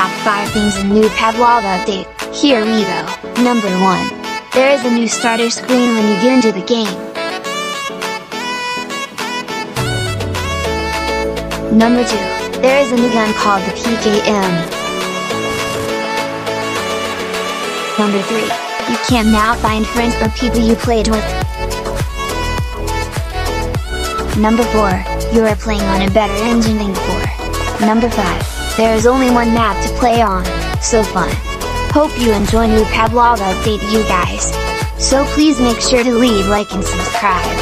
top 5 things in new Pavlov update, here we go. Number 1. There is a new starter screen when you get into the game. Number 2. There is a new gun called the PKM. Number 3. You can now find friends or people you played with. Number 4. You are playing on a better engine than before. Number 5. There is only one map to play on, so fun. Hope you enjoy new Pavlov update you guys. So please make sure to leave like and subscribe.